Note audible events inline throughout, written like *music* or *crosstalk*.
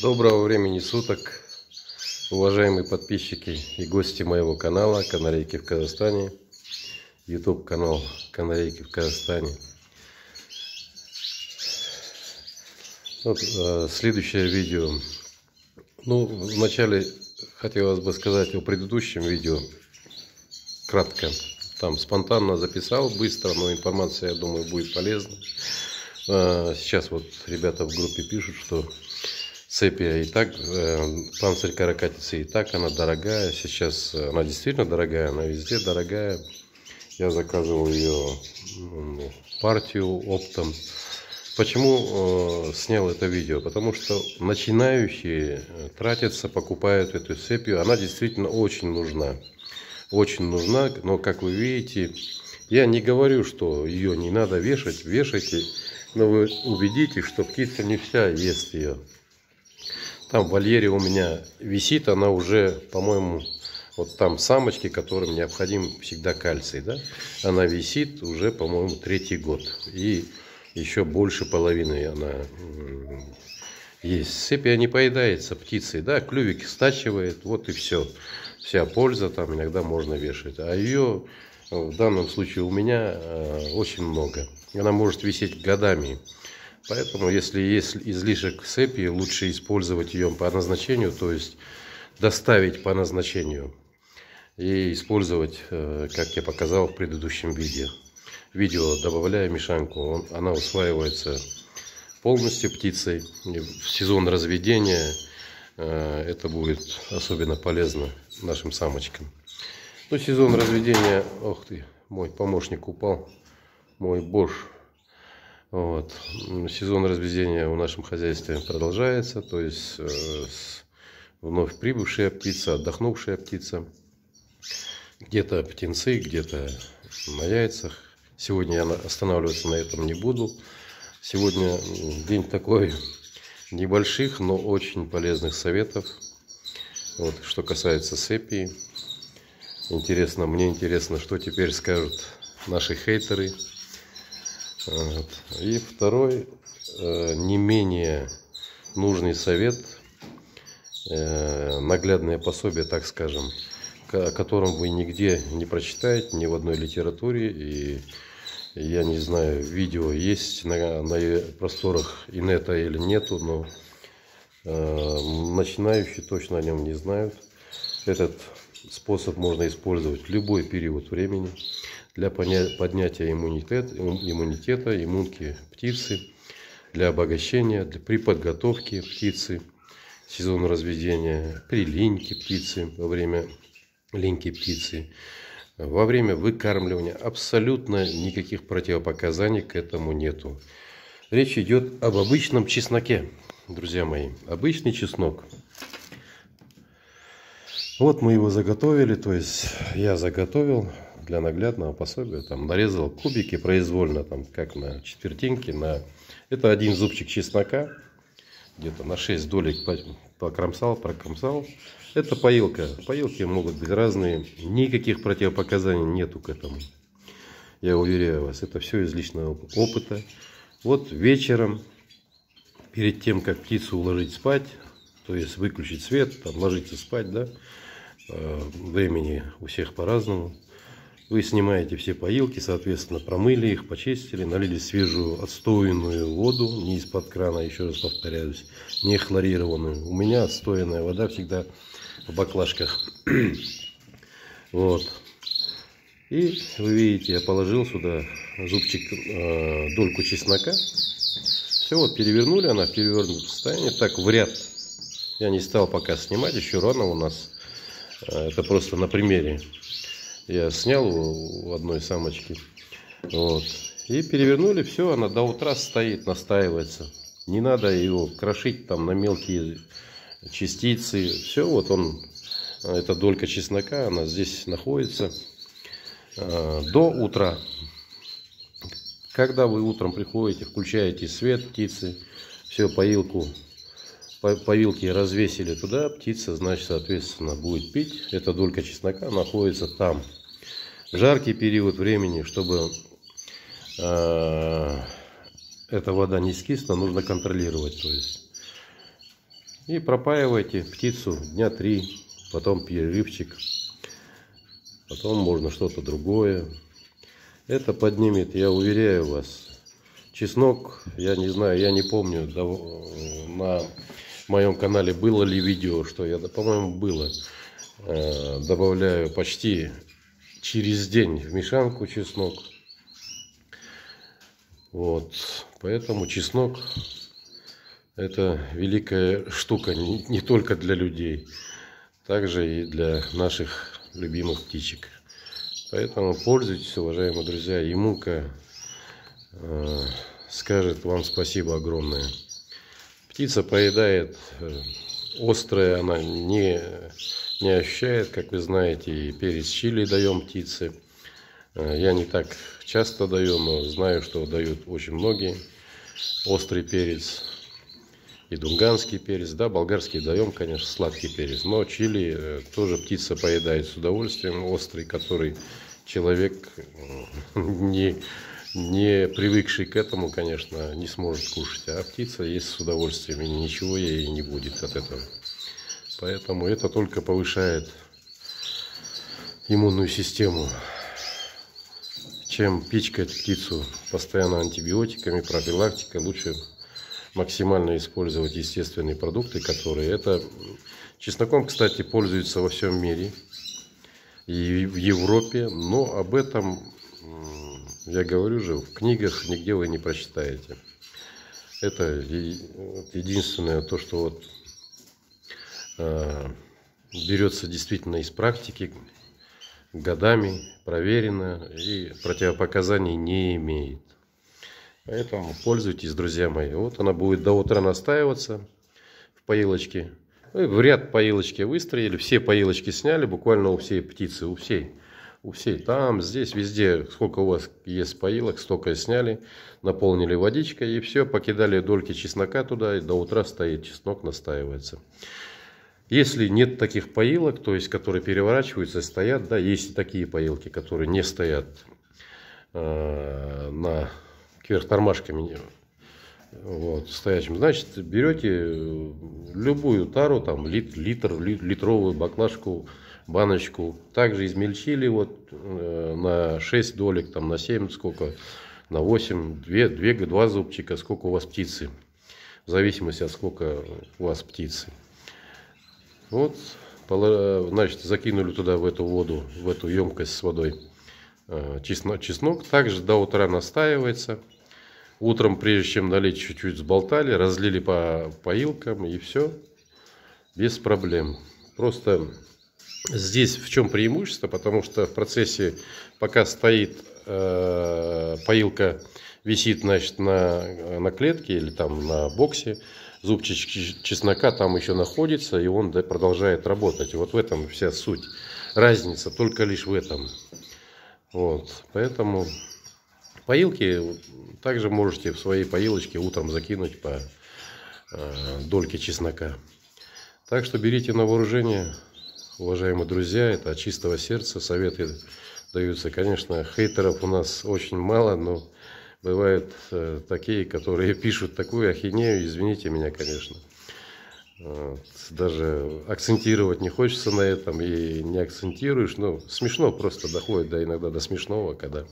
Доброго времени суток, уважаемые подписчики и гости моего канала Канарейки в Казахстане, YouTube канал Канарейки в Казахстане. Вот, э, следующее видео. Ну, вначале хотелось бы сказать о предыдущем видео, кратко. Там спонтанно записал, быстро, но информация, я думаю, будет полезна. Э, сейчас вот ребята в группе пишут, что Цепи и так, э, панцирь каракатицы и так, она дорогая. Сейчас она действительно дорогая, она везде дорогая. Я заказывал ее партию оптом. Почему э, снял это видео? Потому что начинающие э, тратятся, покупают эту цепью. Она действительно очень нужна. Очень нужна, но как вы видите, я не говорю, что ее не надо вешать. Вешайте, но вы убедитесь, что птица не вся ест ее. Там в вольере у меня висит, она уже, по-моему, вот там самочки, которым необходим всегда кальций, да? Она висит уже, по-моему, третий год. И еще больше половины она есть. Сепия не поедается птицей, да, клювик стачивает, вот и все. Вся польза там иногда можно вешать. А ее в данном случае у меня э, очень много. Она может висеть годами. Поэтому, если есть излишек сепии, лучше использовать ее по назначению, то есть доставить по назначению и использовать, э, как я показал в предыдущем видео. Видео добавляя мешанку, она усваивается полностью птицей. В сезон разведения э, это будет особенно полезно нашим самочкам. Ну, сезон разведения, ох ты, мой помощник упал, мой Бош вот. Сезон разведения в нашем хозяйстве продолжается, то есть э, вновь прибывшая птица, отдохнувшая птица. Где-то птенцы, где-то на яйцах. Сегодня я останавливаться на этом не буду. Сегодня день такой небольших, но очень полезных советов. Вот, что касается сепии. Интересно, мне интересно, что теперь скажут наши хейтеры вот. И второй, э, не менее нужный совет, э, наглядное пособие, так скажем, о котором вы нигде не прочитаете, ни в одной литературе. И я не знаю, видео есть на, на просторах инета или нету, но э, начинающие точно о нем не знают. Этот способ можно использовать в любой период времени для поднятия иммунитет, иммунитета, иммунки птицы, для обогащения, для, при подготовке птицы, сезону разведения, при линьке птицы, во время линьки птицы, во время выкармливания. Абсолютно никаких противопоказаний к этому нету. Речь идет об обычном чесноке, друзья мои. Обычный чеснок. Вот мы его заготовили, то есть я заготовил для наглядного пособия. Там нарезал кубики произвольно, там как на четвертинки. На... Это один зубчик чеснока, где-то на 6 долек покромсал, прокромсал. Это поилка. Поилки могут быть разные. Никаких противопоказаний нету к этому. Я уверяю вас, это все из личного опыта. Вот вечером, перед тем, как птицу уложить спать, то есть выключить свет, там, ложиться спать, да, э, времени у всех по-разному. Вы снимаете все поилки, соответственно, промыли их, почистили, налили свежую отстойную воду, не из-под крана, еще раз повторяюсь, не хлорированную. У меня отстоянная вода всегда в баклажках. *clears throat* Вот. И вы видите, я положил сюда зубчик, э, дольку чеснока. Все, вот перевернули, она в перевернутом состоянии. Так, в ряд. Я не стал пока снимать, еще рано у нас. Э, это просто на примере я снял у одной самочки. Вот. И перевернули, все, она до утра стоит, настаивается. Не надо его крошить там на мелкие частицы. Все, вот он, эта долька чеснока, она здесь находится э, до утра. Когда вы утром приходите, включаете свет птицы, все, поилку, по, по вилке развесили туда, птица, значит, соответственно, будет пить. Эта долька чеснока находится там жаркий период времени, чтобы э, эта вода не скисла, нужно контролировать. То есть И пропаивайте птицу дня три, потом перерывчик, потом можно что-то другое. Это поднимет, я уверяю вас, чеснок, я не знаю, я не помню, на моем канале было ли видео, что я, по-моему, было. Э, добавляю почти через день в мешанку чеснок. Вот, поэтому чеснок это великая штука не, не только для людей, также и для наших любимых птичек. Поэтому пользуйтесь, уважаемые друзья. Емука э, скажет вам спасибо огромное. Птица поедает э, острое, она не, не ощущает, как вы знаете, и перец чили даем птице. Э, я не так часто даю, но знаю, что дают очень многие. Острый перец и дунганский перец, да, болгарский даем, конечно, сладкий перец, но чили э, тоже птица поедает с удовольствием, острый, который человек *laughs* не, не привыкший к этому, конечно, не сможет кушать, а птица есть с удовольствием, и ничего ей не будет от этого. Поэтому это только повышает иммунную систему. Чем пичкать птицу постоянно антибиотиками, профилактикой, лучше максимально использовать естественные продукты, которые это... Чесноком, кстати, пользуются во всем мире и в Европе, но об этом, я говорю же, в книгах нигде вы не прочитаете. Это единственное то, что вот берется действительно из практики, годами проверено и противопоказаний не имеет. Поэтому пользуйтесь, друзья мои. Вот она будет до утра настаиваться в поилочке. Вы в ряд поилочки выстроили, все поилочки сняли, буквально у всей птицы, у всей. У всей, там, здесь, везде, сколько у вас есть поилок, столько сняли, наполнили водичкой и все, покидали дольки чеснока туда, и до утра стоит чеснок, настаивается. Если нет таких поилок, то есть которые переворачиваются, стоят, да, есть такие поилки, которые не стоят э, на кверх тормашками вот, стоячим. Значит, берете любую тару, там лит, литр, литровую баклажку, баночку. Также измельчили вот э, на 6 долек, там на 7, сколько, на 8, 2, 2, 2 зубчика, сколько у вас птицы. В зависимости от сколько у вас птицы. Вот, значит, закинули туда в эту воду, в эту емкость с водой э, чеснок. чеснок. Также до утра настаивается. Утром, прежде чем налить, чуть-чуть сболтали, разлили по поилкам и все. Без проблем. Просто здесь в чем преимущество? Потому что в процессе, пока стоит э, поилка, висит значит, на, на клетке или там на боксе, зубчик чеснока там еще находится, и он продолжает работать. Вот в этом вся суть. Разница только лишь в этом. Вот, поэтому Поилки также можете в своей поилочке утром закинуть по э, дольке чеснока. Так что берите на вооружение, уважаемые друзья, это от чистого сердца. Советы даются, конечно, хейтеров у нас очень мало, но бывают э, такие, которые пишут такую ахинею, извините меня, конечно. Даже акцентировать не хочется на этом и не акцентируешь. Ну, смешно просто доходит до иногда до смешного, когда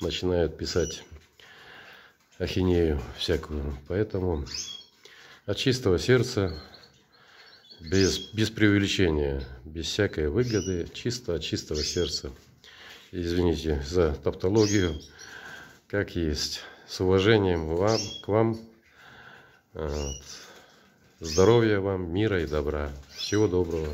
начинают писать ахинею всякую. Поэтому от чистого сердца, без, без преувеличения, без всякой выгоды, чисто от чистого сердца. Извините за тавтологию, как есть. С уважением вам, к вам. Вот. Здоровья вам, мира и добра. Всего доброго.